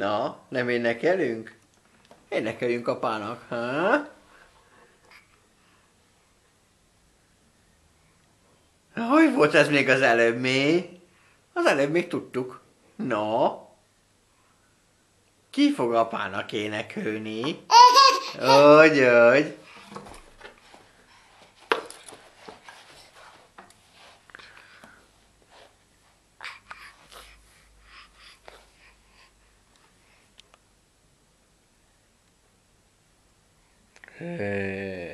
Na, nem énekelünk? Énekeljünk apának, ha? Hogy volt ez még az előbb mi? Az előbb még tudtuk. No? Ki fog apának énekelni? Hogy, hogy? へえ